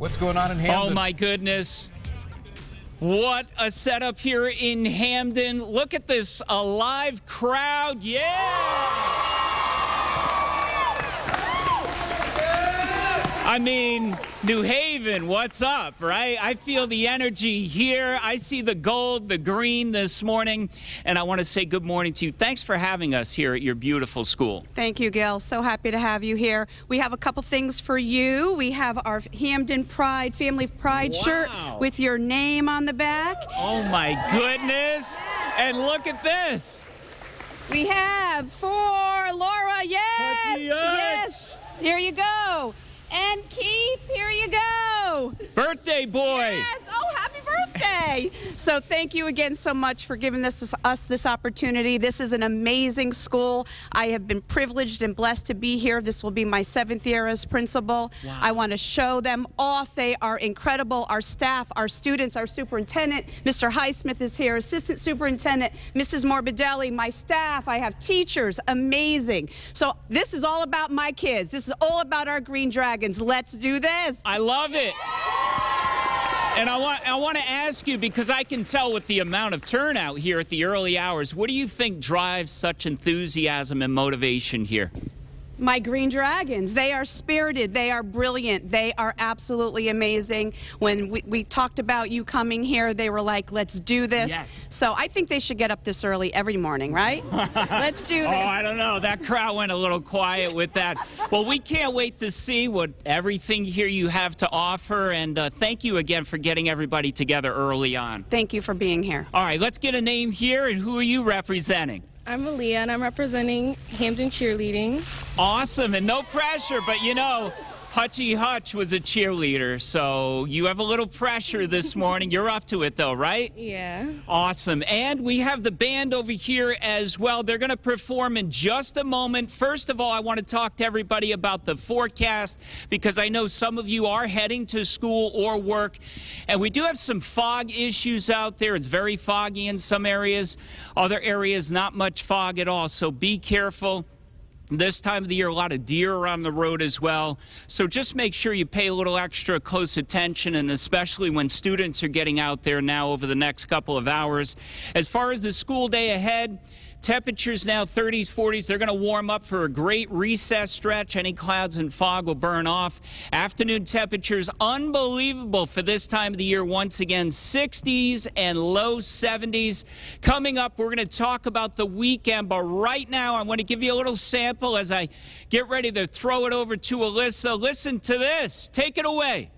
What's going on in oh, Hamden? Oh, my goodness. What a setup here in Hamden. Look at this, a live crowd. Yeah! I mean, New Haven, what's up, right? I feel the energy here. I see the gold, the green this morning, and I want to say good morning to you. Thanks for having us here at your beautiful school. Thank you, Gail. So happy to have you here. We have a couple things for you. We have our Hamden Pride, Family Pride Wow. shirt with your name on the back. Oh my goodness. And look at this. We have for Laura, yes, Happy yes. Here you go. And Keith, here you go. Birthday boy. Yes. Oh, happy birthday. so thank you again so much for giving this us this opportunity. This is an amazing school. I have been privileged and blessed to be here. This will be my seventh year as principal. Wow. I want to show them off. They are incredible. Our staff, our students, our superintendent, Mr. Highsmith is here, assistant superintendent, Mrs. Morbidelli, my staff. I have teachers, amazing. So this is all about my kids. This is all about our Green Dragons. Let's do this. I love it. And I want I want to ask you because I can tell with the amount of turnout here at the early hours, what do you think drives such enthusiasm and motivation here? My Green Dragons. They are spirited. They are brilliant. They are absolutely amazing. When we, we talked about you coming here, they were like, let's do this. Yes. So I think they should get up this early every morning, right? let's do this. Oh, I don't know. That crowd went a little quiet with that. Well, we can't wait to see what everything here you have to offer. And uh, thank you again for getting everybody together early on. Thank you for being here. All right, let's get a name here. And who are you representing? I'm Aaliyah and I'm representing Hamden Cheerleading. Awesome, and no pressure, but you know, Hutchie Hutch was a cheerleader, so you have a little pressure this morning. You're up to it, though, right? Yeah. Awesome. And we have the band over here as well. They're going to perform in just a moment. First of all, I want to talk to everybody about the forecast because I know some of you are heading to school or work. And we do have some fog issues out there. It's very foggy in some areas, other areas, not much fog at all. So be careful. This time of the year, a lot of deer are on the road as well. So just make sure you pay a little extra close attention, and especially when students are getting out there now over the next couple of hours. As far as the school day ahead, Temperatures now 30s, 40s. They're going to warm up for a great recess stretch. Any clouds and fog will burn off. Afternoon temperatures unbelievable for this time of the year. Once again, 60s and low 70s. Coming up, we're going to talk about the weekend. But right now, I want to give you a little sample as I get ready to throw it over to Alyssa. Listen to this. Take it away.